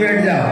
বেড়ে যাও